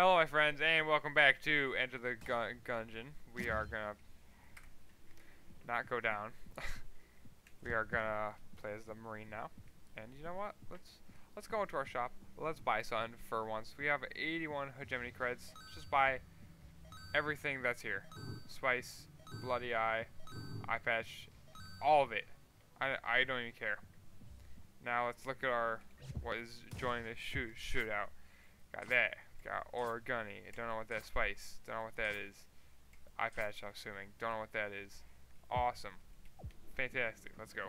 Hello, my friends, and welcome back to Enter the Gun Gungeon. We are gonna not go down. we are gonna play as the Marine now. And you know what? Let's let's go into our shop. Let's buy something for once. We have 81 hegemony creds. Let's just buy everything that's here. Spice, Bloody Eye, Eye Patch, all of it. I, I don't even care. Now let's look at our what is joining the shoot shootout. Got that. Got Origami. I don't know what that spice. Don't know what that is. Eye patch, I'm assuming. Don't know what that is. Awesome. Fantastic. Let's go.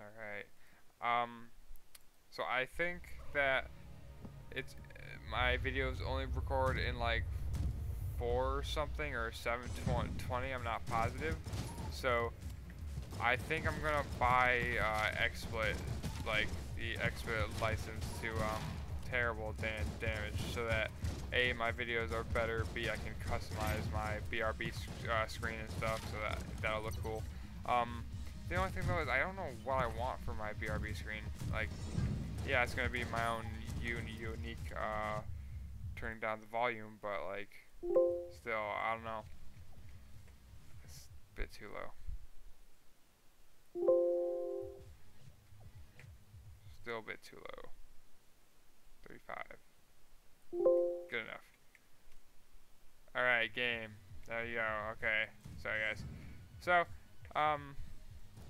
Alright. Um, so I think that it's my videos only record in like 4 or something or 720. I'm not positive. So I think I'm gonna buy uh, XSplit, like the XSplit license to um, terrible dan damage, so that a my videos are better, b I can customize my BRB uh, screen and stuff, so that that'll look cool. Um, the only thing though is I don't know what I want for my BRB screen. Like, yeah, it's gonna be my own un unique uh, turning down the volume, but like, still, I don't know. It's a bit too low. Still a bit too low. 35. Good enough. Alright, game. There you go. Okay. Sorry, guys. So, um,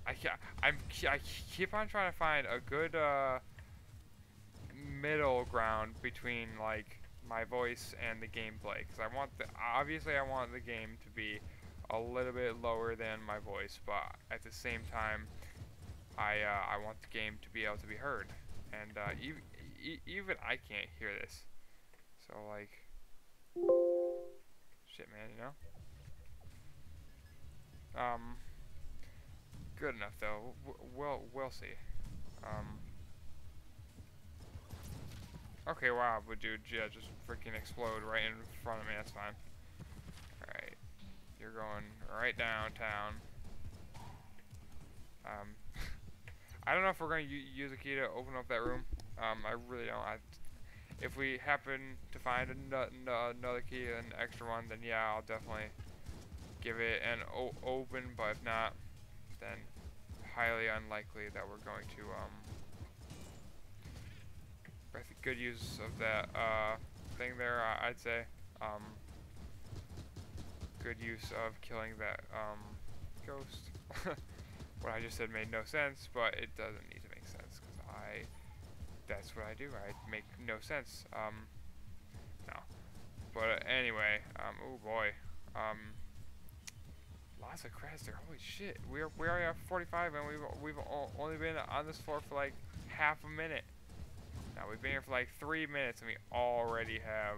I, I'm, I keep on trying to find a good, uh, middle ground between, like, my voice and the gameplay. Because I want the, obviously I want the game to be a little bit lower than my voice, but at the same time, I uh, I want the game to be able to be heard, and uh, even even I can't hear this, so like, shit, man, you know. Um, good enough though. we'll we'll see. Um. Okay, wow, but dude, yeah, just freaking explode right in front of me. That's fine. You're going right downtown. Um, I don't know if we're going to use a key to open up that room. Um, I really don't. I, if we happen to find another key, an extra one, then yeah, I'll definitely give it an open, but if not, then highly unlikely that we're going to, um, think good use of that, uh, thing there, I'd say. Um, good use of killing that um, ghost. what I just said made no sense, but it doesn't need to make sense because I, that's what I do. I make no sense. Um, no. But anyway, um, oh boy, um, lots of creds there. Holy shit, we are we already at 45, and we've we've only been on this floor for like half a minute. Now we've been here for like three minutes, and we already have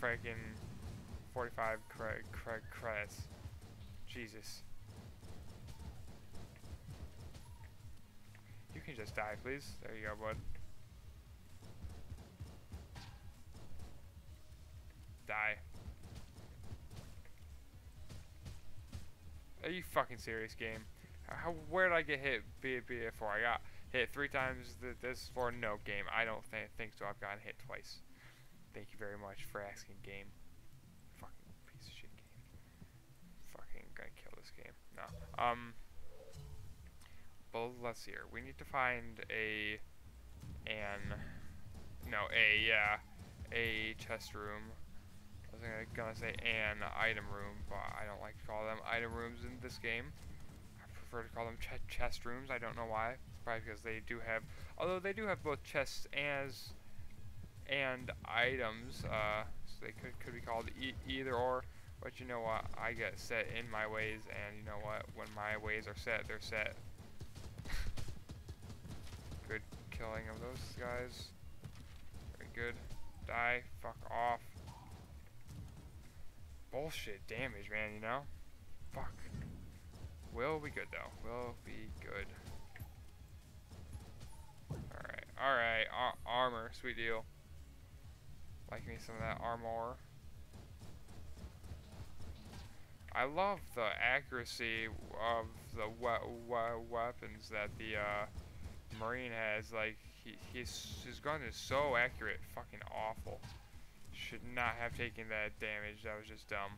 freaking 45 Craig, Craig credits. Jesus. You can just die, please. There you go, bud. Die. Are you fucking serious, game? How, where did I get hit before? I got hit three times th this for no game. I don't th think so. I've gotten hit twice. Thank you very much for asking, game. Um. But let's see here. We need to find a an no a yeah a chest room. I was gonna, say an item room, but I don't like to call them item rooms in this game. I prefer to call them ch chest rooms. I don't know why. Probably because they do have, although they do have both chests as and items. Uh, so they could could be called e either or. But you know what? I get set in my ways, and you know what? When my ways are set, they're set. good killing of those guys. Very good. Die. Fuck off. Bullshit damage, man, you know? Fuck. Will be good, though. Will be good. Alright, alright. Ar armor, sweet deal. Like me some of that armor. I love the accuracy of the we we weapons that the uh, Marine has. Like, he, his, his gun is so accurate. Fucking awful. Should not have taken that damage. That was just dumb.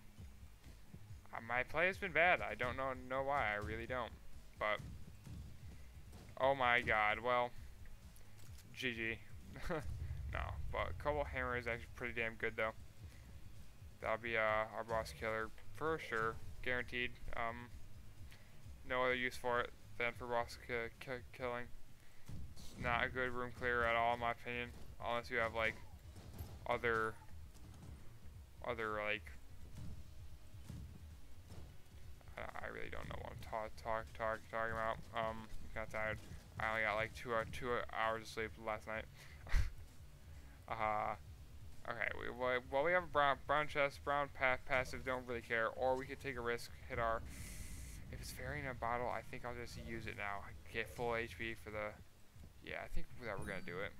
Uh, my play has been bad. I don't know, know why. I really don't. But, oh my god. Well, GG. no, but Cobalt Hammer is actually pretty damn good, though. That'll be uh, our boss killer for sure. Guaranteed. Um, no other use for it than for boss ki ki killing. Not a good room clear at all, in my opinion. Unless you have, like, other, other, like, I, really don't know what I'm talk, talk, talk, talking about. Um, of tired. I only got like two, uh, two hours of sleep last night. uh, okay, we, well, we have a brown, brown chest, brown pa passive, don't really care. Or we could take a risk, hit our... If it's varying a bottle, I think I'll just use it now. Get full HP for the... Yeah, I think that we're going to do it.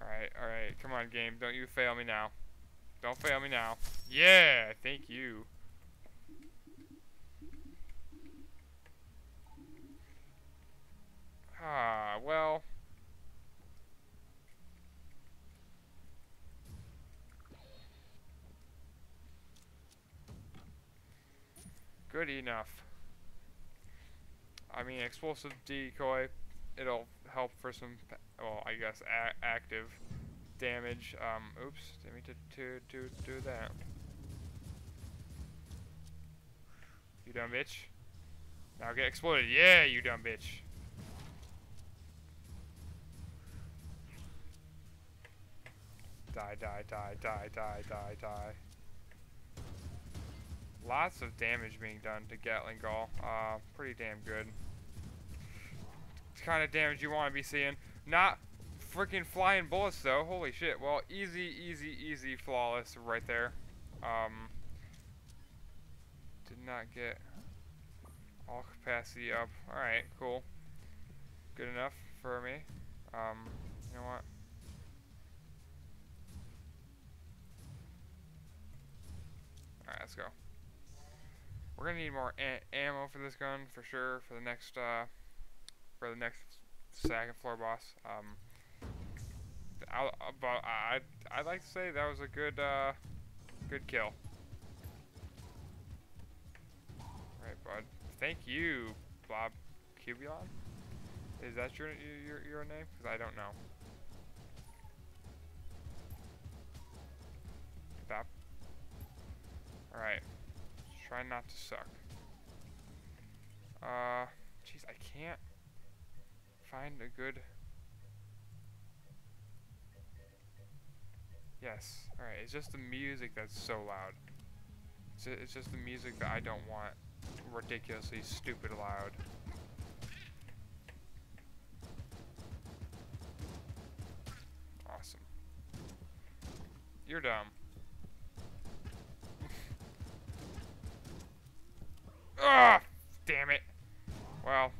Alright, alright, come on game, don't you fail me now. Don't fail me now. Yeah, thank you. Ah, well. Good enough. I mean, explosive decoy, it'll help for some, well, I guess, active damage. Um, oops, didn't mean to, to, to do that. You dumb bitch. Now get exploded. Yeah, you dumb bitch. Die, die, die, die, die, die, die. Lots of damage being done to Gatling Gull. Uh, pretty damn good. It's kind of damage you want to be seeing. Not freaking flying bullets though. Holy shit. Well, easy, easy, easy, flawless right there. Um, did not get all capacity up. Alright, cool. Good enough for me. Um, you know what? Alright, let's go. We're gonna need more ammo for this gun for sure for the next uh for the next second floor boss. Um, I, but I I'd like to say that was a good uh, good kill. Right, bud. Thank you, Bob Cubulon. Is that your your your name? Because I don't know. Stop. All right. Try not to suck. Uh, jeez, I can't find a good. Yes. Alright, it's just the music that's so loud. It's, it's just the music that I don't want ridiculously stupid loud. Awesome. You're dumb. Ah! Damn it. Well,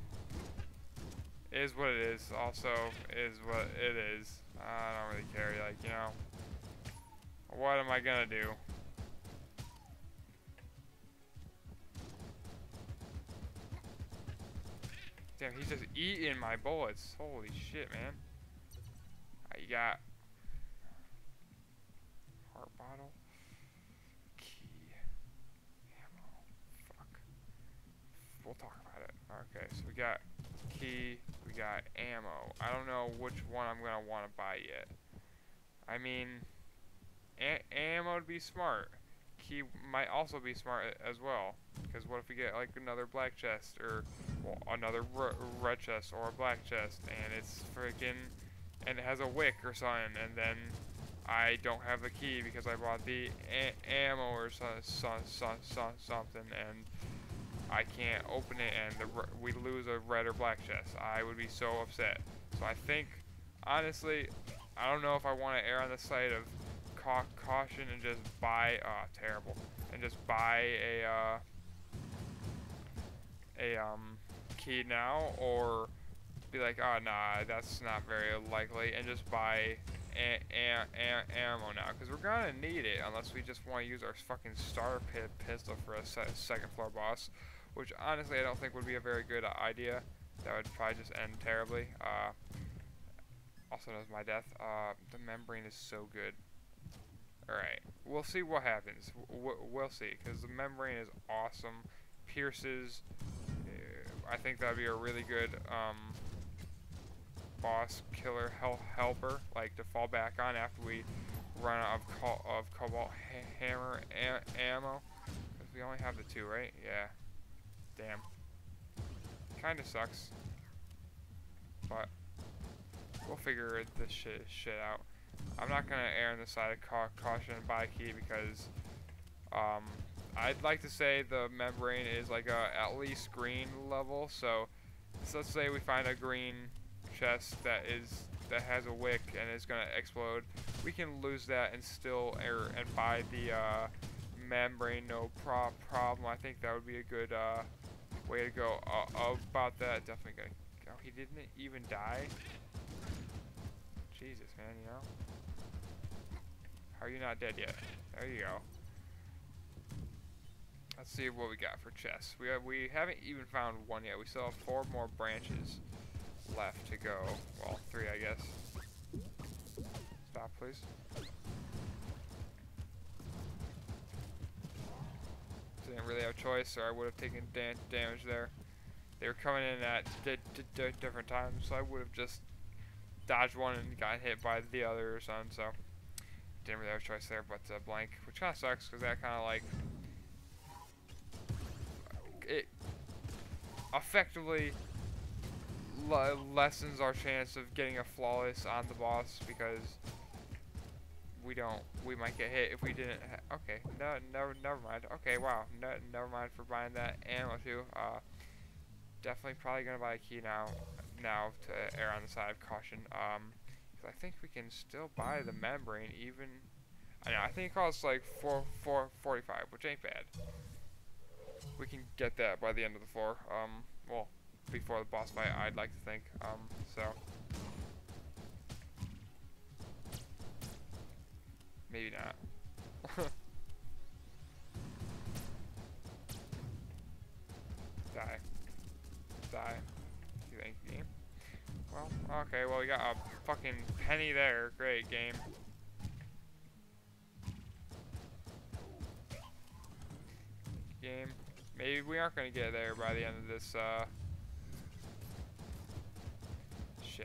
is what it is. Also, is what it is. I don't really care. Like, you know. What am I gonna do? Damn, he's just eating my bullets. Holy shit, man. I got heart bottle, key, ammo. Fuck. We'll talk about it. Okay, so we got key, we got ammo. I don't know which one I'm gonna want to buy yet. I mean. Ammo would be smart. Key might also be smart as well. Because what if we get like another black chest or well, another red chest or a black chest and it's freaking and it has a wick or something and then I don't have the key because I bought the ammo or so so so something and I can't open it and the, we lose a red or black chest. I would be so upset. So I think, honestly, I don't know if I want to err on the side of ca caution and just buy, uh, terrible, and just buy a, uh, a, um, key now, or be like, oh, nah, that's not very likely, and just buy a a a ammo now, because we're gonna need it, unless we just want to use our fucking star pit pistol for a se second floor boss, which honestly I don't think would be a very good idea. That would probably just end terribly. Uh, also knows my death. Uh, the membrane is so good. Alright, we'll see what happens. W we'll see, because the membrane is awesome. Pierces. Uh, I think that would be a really good um, boss killer hel helper, like to fall back on after we run out of, co of Cobalt ha Hammer ammo. Because we only have the two, right? Yeah. Damn. Kinda sucks. But we'll figure this shit, shit out. I'm not to err on the side of ca caution buy key because um, I'd like to say the membrane is like a at least green level. So, so let's say we find a green chest that is that has a wick and is to explode. We can lose that and still err and buy the uh, membrane no pro problem. I think that would be a good uh, way to go uh, about that. Definitely gonna. Oh, he didn't even die. Jesus, man, you know. How are you not dead yet? There you go. Let's see what we got for chests. We have, we haven't even found one yet. We still have four more branches left to go. Well, three, I guess. Stop, please. Didn't really have a choice, or I would have taken da damage there. They were coming in at different times, so I would have just dodged one and got hit by the other or something, so didn't really have a choice there, but uh, blank, which kind of sucks because that kind of like it effectively lessens our chance of getting a flawless on the boss because we don't we might get hit if we didn't okay no never never mind okay wow no, never mind for buying that ammo too uh definitely probably gonna buy a key now now to err on the side of caution um I think we can still buy the membrane even... I know, I think it costs like four, four, 45, which ain't bad. We can get that by the end of the floor. Um, well, before the boss fight, I'd like to think. Um, so... Maybe not. Die. Die. You think? Well, okay, well we got a fucking penny there. Great game. Game. Maybe we aren't gonna get there by the end of this, uh...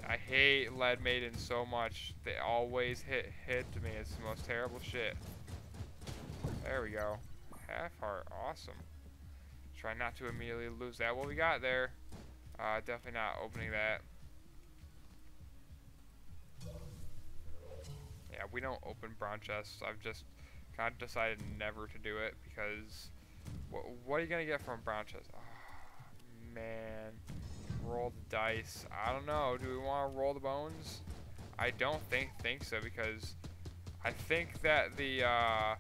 I hate Lead Maiden so much. They always hit hit to me. It's the most terrible shit. There we go. Half heart, awesome. Try not to immediately lose that. What we got there. Uh, definitely not opening that. yeah, we don't open brown chests. I've just kind of decided never to do it because wh what are you going to get from brown chests? Oh, man. Roll the dice. I don't know. Do we want to roll the bones? I don't think think so because I think that the uh,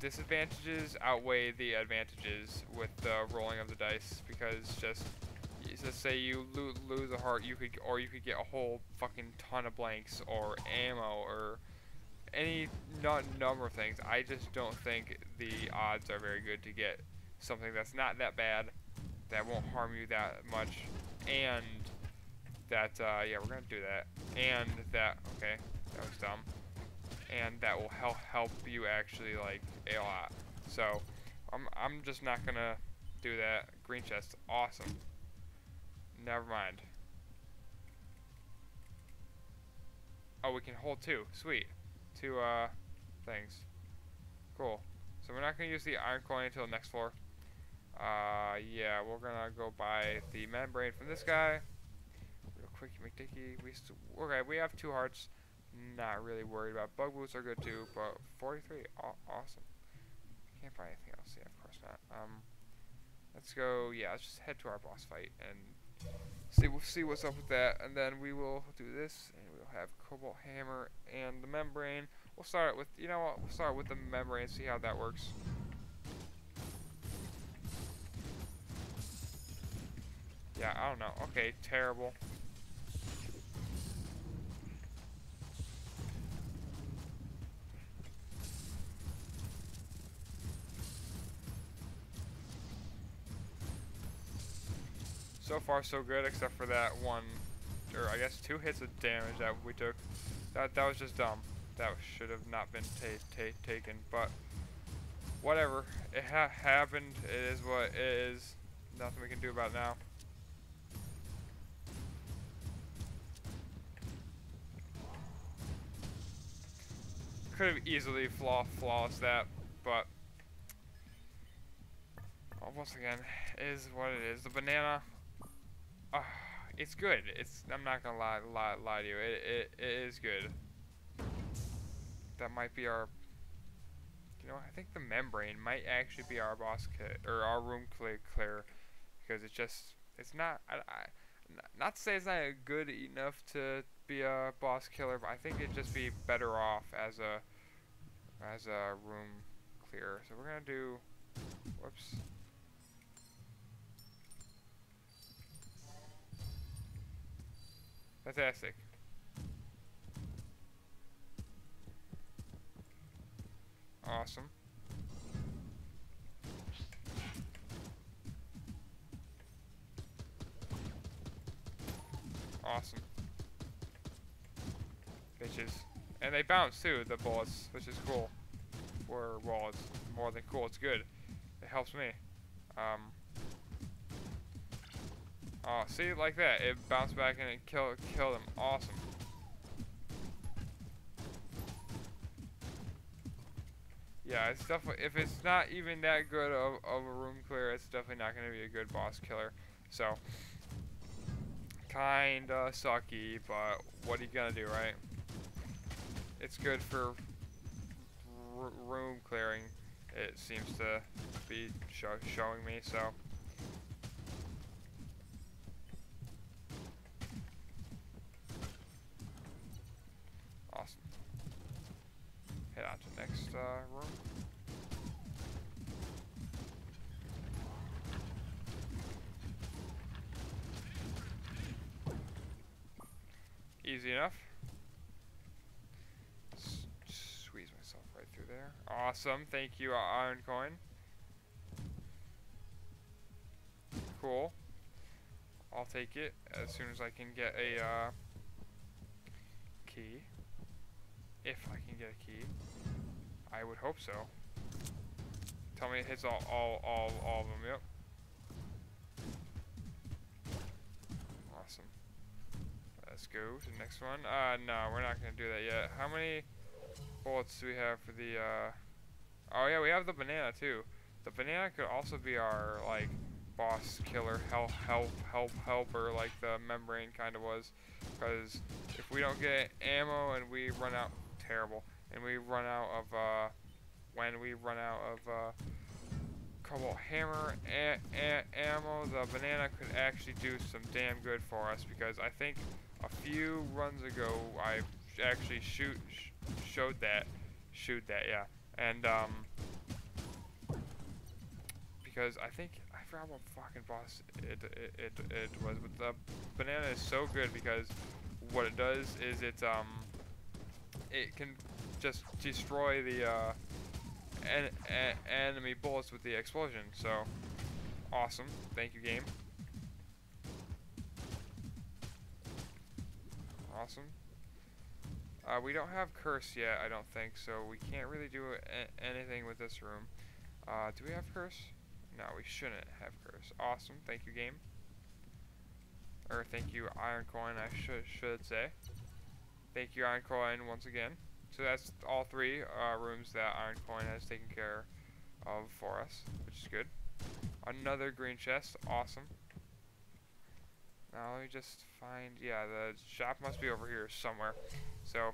disadvantages outweigh the advantages with the rolling of the dice because just let's say you lo lose a heart, you could, or you could get a whole fucking ton of blanks or ammo or any not number of things. I just don't think the odds are very good to get something that's not that bad, that won't harm you that much, and that, uh, yeah, we're gonna do that, and that, okay, that was dumb, and that will help help you actually, like, a lot. So, I'm, I'm just not gonna do that. Green chest, awesome. Never mind. Oh, we can hold two. Sweet. Two, uh, things. Cool. So we're not to use the iron coin until the next floor. Uh, yeah, we're to go buy the membrane from this guy. Real quick, McDicky. We okay, we have two hearts. Not really worried about. Bug boots are good too, but 43, aw awesome. Can't buy anything else. Yeah, of course not. Um, let's go, yeah, let's just head to our boss fight and see we'll see what's up with that, and then we will do this, and we'll have Cobalt Hammer and the membrane. We'll start with you know what? We'll start with the membrane, and see how that works. Yeah, I don't know. Okay, terrible. so far so good, except for that one, or I guess two hits of damage that we took. That that was just dumb. That should have not been ta ta taken, but whatever. It ha happened. It is what it is. Nothing we can do about now. Could have easily flaw flawless that, but well, once again, is what it is. The banana, uh, it's good. It's I'm not gonna lie lie, lie to you. It, it it is good. That might be our. You know, I think the membrane might actually be our boss kit or our room clear clear, because it's just it's not. I, I not to say it's not good enough to be a boss killer, but I think it'd just be better off as a as a room clear. So we're gonna do. Whoops. Fantastic. Awesome. Awesome. Bitches. And they bounce too, the bullets, which is cool. Or, well, it's more than cool, it's good. It helps me. Um, oh, see, like that. It bounced back and it killed, killed them. Awesome. Yeah, it's definitely, if it's not even that good of, of a room clear, it's definitely not going to be a good boss killer. So, kinda sucky, but what are you gonna do, right? It's good for room clearing, it seems to be show showing me, so. Awesome. Head on to next uh, room. Easy enough. Awesome. Thank you, Iron Coin. Cool. I'll take it as soon as I can get a uh, key. If I can get a key. I would hope so. Tell me it hits all, all, all, all of them. Yep. Awesome. Let's go to the next one. Uh, no, we're not going to do that yet. How many bullets do we have for the, uh... Oh, yeah, we have the banana, too. The banana could also be our, like, boss killer, help, help, help, helper, like the membrane kind of was. Because if we don't get ammo and we run out... Terrible. And we run out of, uh... When we run out of, uh... Cobalt hammer and ammo, the banana could actually do some damn good for us because I think a few runs ago, I actually shoot sh showed that, showed that, yeah, and um, because I think I forgot what fucking boss it it it, it was, but the banana is so good because what it does is it um, it can just destroy the uh, en en enemy bullets with the explosion. So awesome, thank you, game. Awesome. Uh, we don't have curse yet, I don't think, so we can't really do anything with this room. Uh, do we have curse? No, we shouldn't have curse. Awesome, thank you game. Or thank you Iron Coin, I should should say. Thank you Iron Coin once again. So that's all three uh, rooms that Iron Coin has taken care of for us, which is good. Another green chest, awesome. Now let me just find, yeah, the shop must be over here somewhere. So,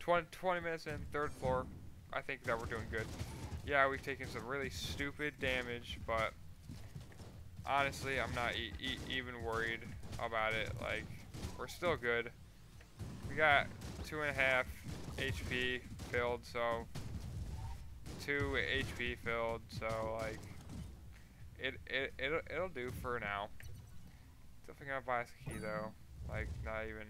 20, 20 minutes in, third floor. I think that we're doing good. Yeah, we've taken some really stupid damage, but honestly, I'm not e e even worried about it. Like, we're still good. We got two and a half HP filled, so two HP filled, so like it it it'll, it'll do for now. Definitely gonna buy a key though. Like, not even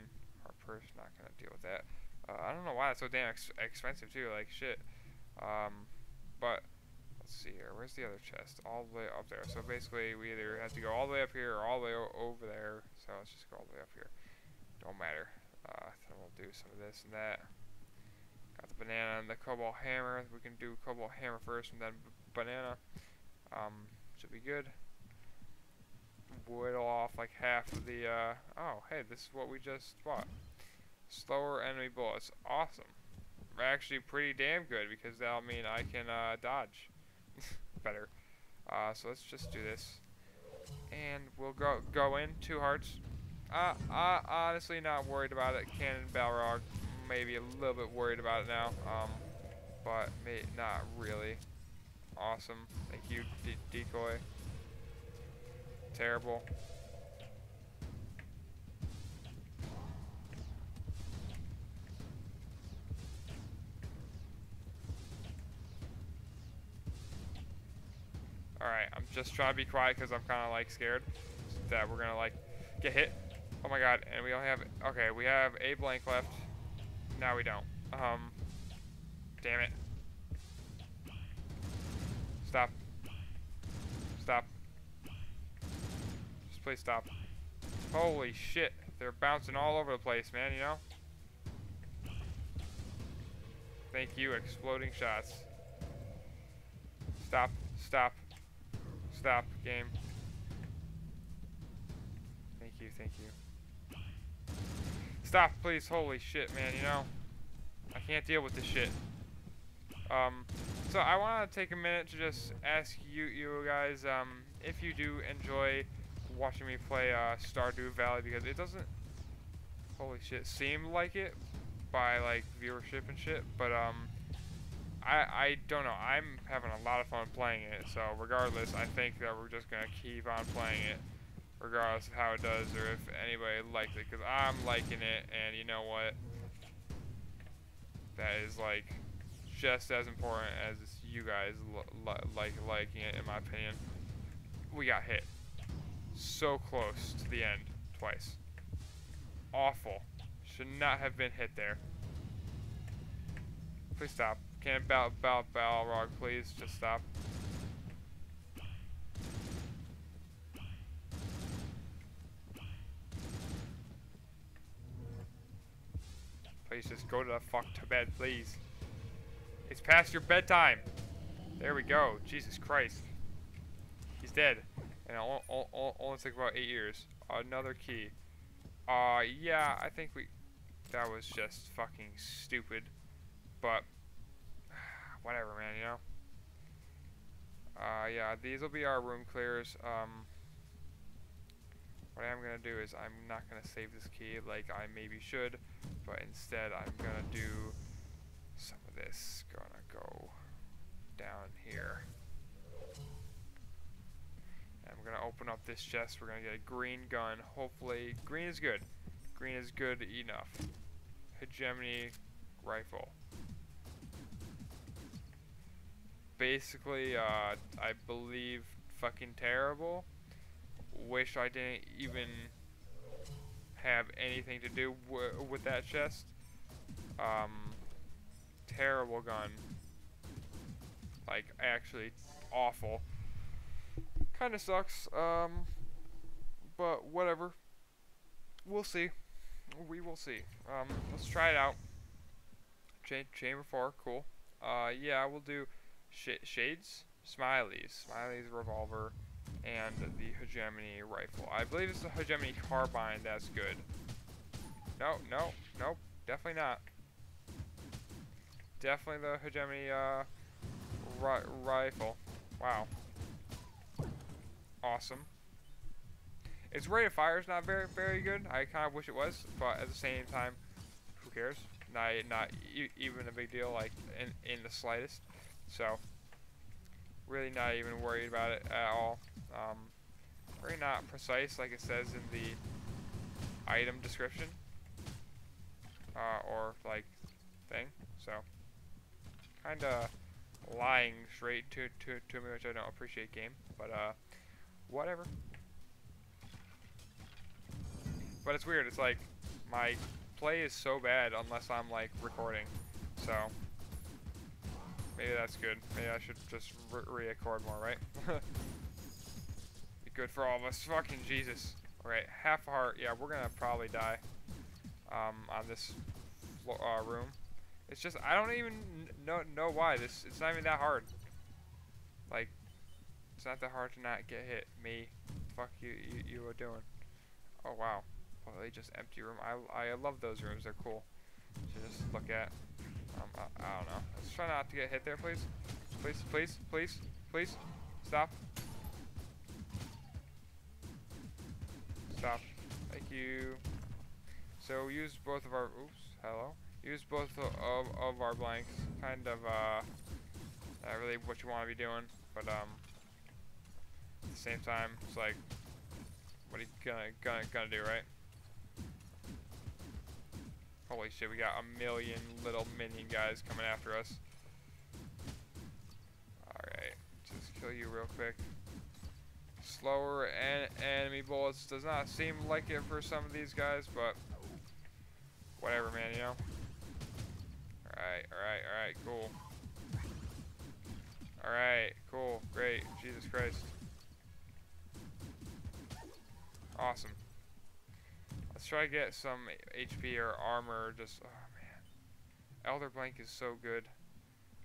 not gonna deal with that. Uh, I don't know why it's so damn ex expensive too, like shit. Um, but, let's let's see here. Where's the other chest? All the way up there. So basically, we either have to go all the way up here or all the way over there. So let's just go all the way up here. Don't matter. Uh, then we'll do some of this and that. Got the banana and the cobalt hammer. We can do cobalt hammer first and then banana. Um, should be good. Whittle off like half of the, uh, oh, hey, this is what we just bought. Slower enemy bullets. Awesome. Actually pretty damn good because that'll mean I can, uh, dodge better. Uh, so let's just do this. And we'll go go in, two hearts. Uh, uh, honestly not worried about it. Cannon Balrog, maybe a little bit worried about it now. Um, but may not really. Awesome. Thank you, decoy. Terrible. Alright, I'm just trying to be quiet because I'm kind of like scared that we're going to like get hit. Oh my god, and we only have, okay, we have a blank left. Now we don't. Um, damn it. Stop. Stop. Just please stop. Holy shit. They're bouncing all over the place, man, you know? Thank you, exploding shots. Stop. Stop. Stop, game. Thank you, thank you. Stop, please. Holy shit, man, you know? I can't deal with this shit. Um, so I want to take a minute to just ask you, you guys, um, if you do enjoy watching me play uh, Stardew Valley because it doesn't, holy shit, seem like it by like viewership and shit. But um, I I don't know. I'm having a lot of fun playing it. So regardless, I think that we're just gonna keep on playing it, regardless of how it does or if anybody likes it. Cause I'm liking it, and you know what? That is like just as important as you guys like liking it, in my opinion. We got hit so close to the end twice. Awful. Should not have been hit there. Please stop. Can't bal bal Balrog, please. Just stop. Please just go to the fuck to bed, please. It's past your bedtime. There we go. Jesus Christ. He's dead. And it only took about eight years. Another key. Uh, yeah, I think we... That was just fucking stupid. But, whatever, man, you know? Uh, yeah, these will be our room clears. Um, what I'm going to do is I'm not going to save this key like I maybe should, but instead I'm going to do some of this gonna go down here. And we're gonna open up this chest. We're gonna get a green gun. Hopefully, green is good. Green is good enough. Hegemony rifle. Basically, uh, I believe fucking terrible. Wish I didn't even have anything to do with that chest. Um, terrible gun. Like, actually awful. Kinda sucks, um, but whatever. We'll see. We will see. Um, let's try it out. Ch chamber 4, cool. Uh, yeah, we'll do sh Shades, Smileys, Smileys Revolver, and the Hegemony Rifle. I believe it's the Hegemony Carbine that's good. No, no, nope, definitely not. Definitely the hegemony uh, ri rifle. Wow. Awesome. Its rate of fire is not very very good. I kind of wish it was, but at the same time, who cares? Not not e even a big deal, like in in the slightest. So really not even worried about it at all. Um, very not precise, like it says in the item description uh, or like thing. So kind of lying straight to, to, to me, which I don't appreciate game, but uh, whatever. But it's weird, it's like, my play is so bad unless I'm like recording, so maybe that's good. Maybe I should just re-record more, right? Be good for all of us. Fucking Jesus. Alright, half a heart. Yeah, we're gonna probably die um, on this uh, room. It's just, I don't even know, know why. This It's not even that hard. Like, it's not that hard to not get hit. Me. Fuck you, you, you are doing. Oh, wow. Oh, they just empty room. I, I love those rooms. They're cool to just look at. Um, I, I don't know. Let's try not to get hit there, please. Please, please, please, please. Stop. Stop. Thank you. So use both of our, oops, hello. Use both of, of our blanks. Kind of, uh, not really what you want to be doing, but, um, at the same time, it's like, what are you gonna, gonna, gonna do, right? Holy shit, we got a million little minion guys coming after us. Alright, just kill you real quick. Slower en enemy bullets does not seem like it for some of these guys, but whatever, man, you know? Alright, alright, alright, cool. Alright, cool, great, Jesus Christ. Awesome. Let's try to get some HP or armor. Just, oh man. Elder Blank is so good.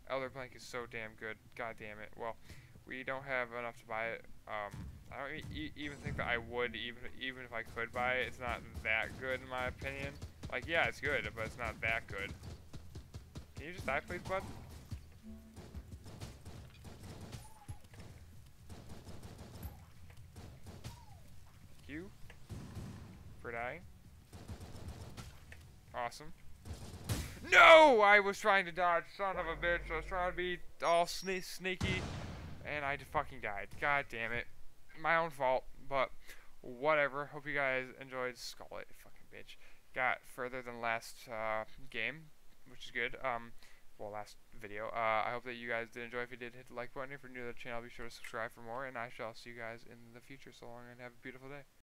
Elder Blank is so damn good. God damn it. Well, we don't have enough to buy it. Um, I don't e even think that I would, even even if I could buy it. It's not that good in my opinion. Like, yeah, it's good, but it's not that good. Can you just die, please, bud? Dying. Awesome. No! I was trying to dodge, son of a bitch. I was trying to be all sne sneaky, and I fucking died. God damn it. My own fault, but whatever. Hope you guys enjoyed It, fucking bitch. Got further than last uh, game, which is good. Um, well, last video. Uh, I hope that you guys did enjoy. If you did, hit the like button. If you're new to the channel, be sure to subscribe for more, and I shall see you guys in the future. So long, and have a beautiful day.